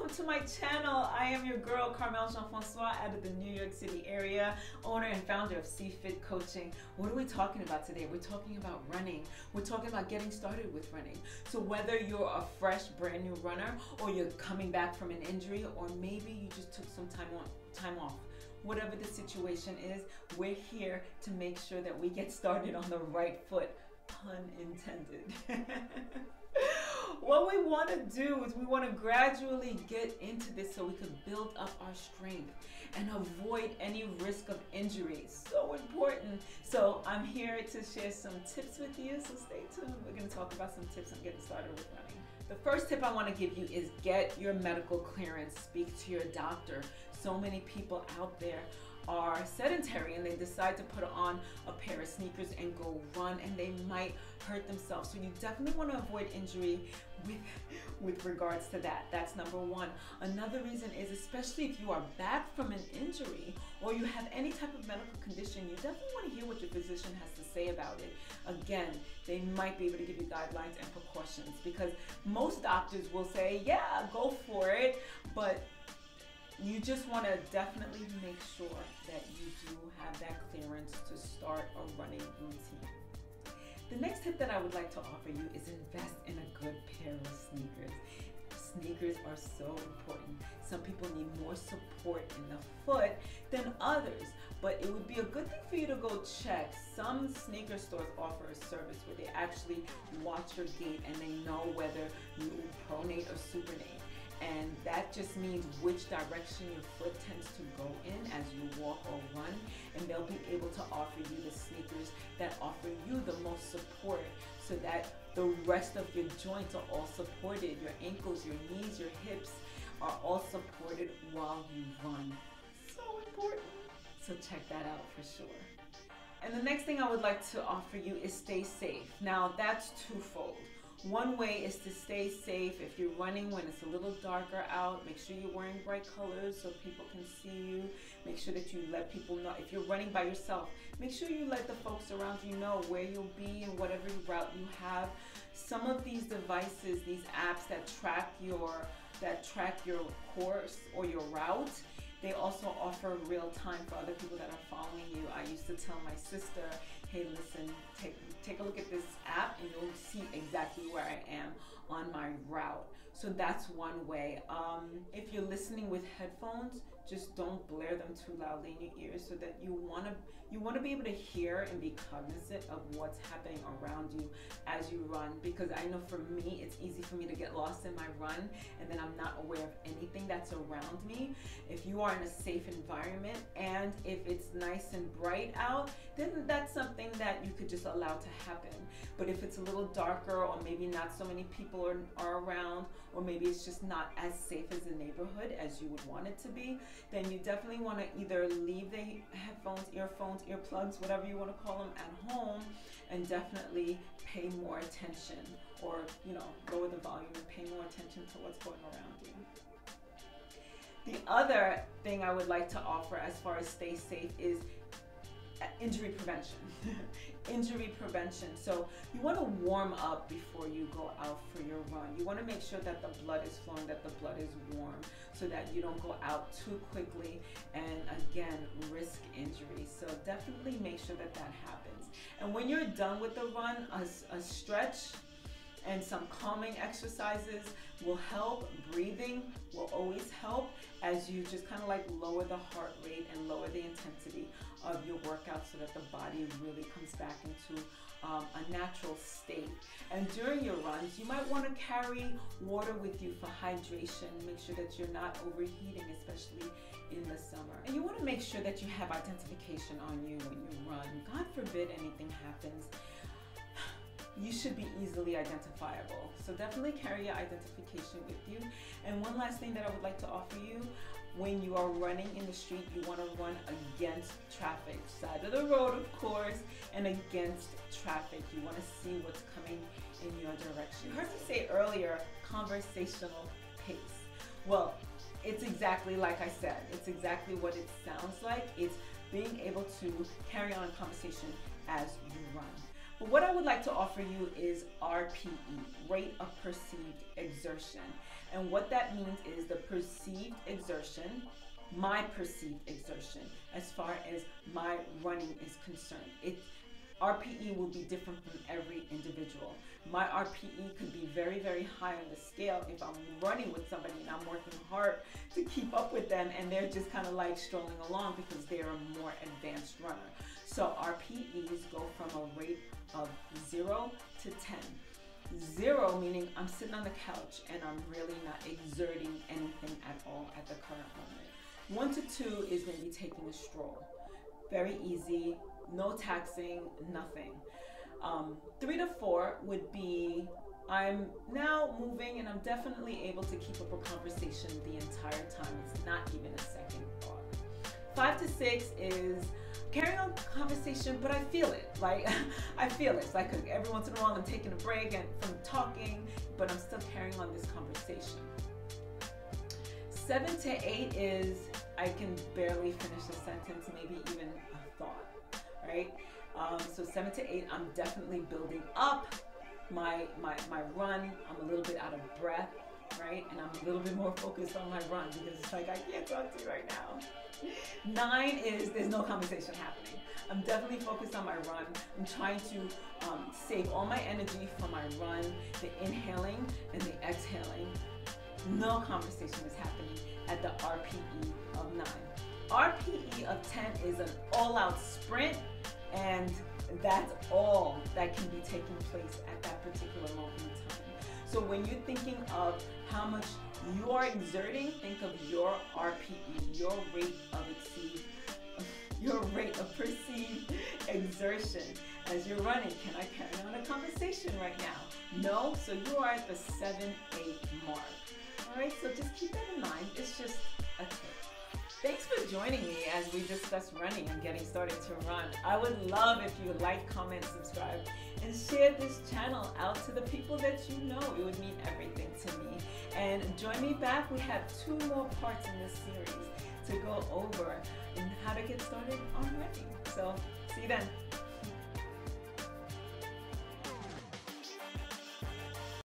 welcome to my channel. I am your girl, Carmel Jean-Francois out of the New York City area, owner and founder of C-Fit Coaching. What are we talking about today? We're talking about running. We're talking about getting started with running. So whether you're a fresh, brand new runner, or you're coming back from an injury, or maybe you just took some time, on, time off, whatever the situation is, we're here to make sure that we get started on the right foot, pun intended. what we want to do is we want to gradually get into this so we can build up our strength and avoid any risk of injury. So important. So I'm here to share some tips with you. So stay tuned. We're going to talk about some tips on getting started with running. The first tip I want to give you is get your medical clearance. Speak to your doctor. So many people out there are sedentary and they decide to put on a pair of sneakers and go run and they might hurt themselves. So you definitely want to avoid injury with with regards to that. That's number one. Another reason is especially if you are back from an injury or you have any type of medical condition, you definitely want to hear what your physician has to say about it. Again, they might be able to give you guidelines and precautions because most doctors will say, yeah, go for it, you just want to definitely make sure that you do have that clearance to start a running routine. The next tip that I would like to offer you is invest in a good pair of sneakers. Sneakers are so important. Some people need more support in the foot than others, but it would be a good thing for you to go check. Some sneaker stores offer a service where they actually watch your gait and they know whether you pronate or supinate and that just means which direction your foot tends to go in as you walk or run. And they'll be able to offer you the sneakers that offer you the most support so that the rest of your joints are all supported. Your ankles your knees your hips are all supported while you run. So important. So check that out for sure. And the next thing I would like to offer you is stay safe. Now that's twofold. One way is to stay safe. If you're running when it's a little darker out, make sure you're wearing bright colors so people can see you. Make sure that you let people know. If you're running by yourself, make sure you let the folks around you know where you'll be and whatever route you have. Some of these devices, these apps that track your that track your course or your route, they also offer real time for other people that are following you. I used to tell my sister, hey, listen, take, take a look at this app and you'll see exactly where I am on my route. So that's one way. Um, if you're listening with headphones, just don't blare them too loudly in your ears so that you want to you want to be able to hear and be cognizant of what's happening around you as you run because I know for me it's easy for me to get lost in my run and then I'm not aware of anything that's around me. If you are in a safe environment and if it's nice and bright out, then that's something that you could just allow to happen. But if it's a little darker or maybe not so many people are, are around or maybe it's just not as safe as the neighborhood as you would want it to be, then you definitely want to either leave the headphones, earphones, earplugs, whatever you want to call them at home and definitely pay more attention or, you know, lower the volume and pay more attention to what's going around you. The other thing I would like to offer as far as stay safe is injury prevention. injury prevention. So you want to warm up before you go out for your run. You want to make sure that the blood is flowing, that the blood is warm, so that you don't go out too quickly and again risk injury. So definitely make sure that that happens. And when you're done with the run, a, a stretch and some calming exercises will help. Breathing will always help as you just kind of like lower the heart rate and lower the intensity of your workout so that the body really comes back into um, a natural state. And during your runs, you might want to carry water with you for hydration. Make sure that you're not overheating, especially in the summer. And you want to make sure that you have identification on you when you run. God forbid anything happens you should be easily identifiable. So definitely carry your identification with you. And one last thing that I would like to offer you, when you are running in the street, you want to run against traffic, side of the road, of course, and against traffic. You want to see what's coming in your direction. You heard me say earlier, conversational pace. Well, it's exactly like I said. It's exactly what it sounds like. It's being able to carry on conversation as you run. But what I would like to offer you is RPE, rate of perceived exertion. And what that means is the perceived exertion, my perceived exertion, as far as my running is concerned. It RPE will be different from every individual. My RPE could be very, very high on the scale if I'm running with somebody and I'm working hard to keep up with them and they're just kind of like strolling along because they're a more advanced runner. So RPEs go from a rate of 0 to 10. Zero meaning I'm sitting on the couch and I'm really not exerting anything at all at the current moment. One to two is maybe taking a stroll. Very easy, no taxing, nothing. Um, three to four would be I'm now moving and I'm definitely able to keep up a conversation the entire time. It's not even a second thought. Five to six is carrying on conversation, but I feel it. Like I feel it. It's like every once in a while I'm taking a break and from talking, but I'm still carrying on this conversation. Seven to eight is I can barely finish a sentence, maybe even a thought right? Um, so seven to eight, I'm definitely building up my, my, my run. I'm a little bit out of breath, right? And I'm a little bit more focused on my run because it's like I can't talk to you right now. Nine is there's no conversation happening. I'm definitely focused on my run. I'm trying to um, save all my energy for my run, the inhaling and the exhaling. No conversation is happening at the RPE of nine. RPE of 10 is an all out sprint, and that's all that can be taking place at that particular moment in time. So when you're thinking of how much you are exerting, think of your RPE, your rate of exceed, your rate of perceived exertion as you're running. Can I carry on a conversation right now? No, so you are at the seven, eight mark. All right, so just keep that in mind. It's just a tip. Thanks for joining me as we discuss running and getting started to run. I would love if you like, comment, subscribe, and share this channel out to the people that you know. It would mean everything to me. And join me back. We have two more parts in this series to go over and how to get started on running. So see you then.